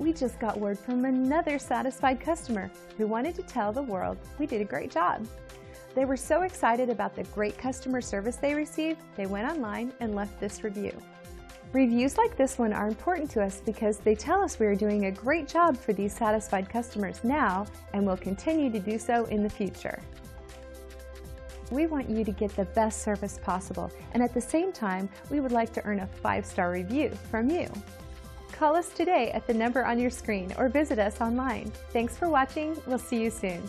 we just got word from another satisfied customer who wanted to tell the world we did a great job. They were so excited about the great customer service they received, they went online and left this review. Reviews like this one are important to us because they tell us we are doing a great job for these satisfied customers now and will continue to do so in the future. We want you to get the best service possible, and at the same time, we would like to earn a five-star review from you. Call us today at the number on your screen or visit us online. Thanks for watching. We'll see you soon.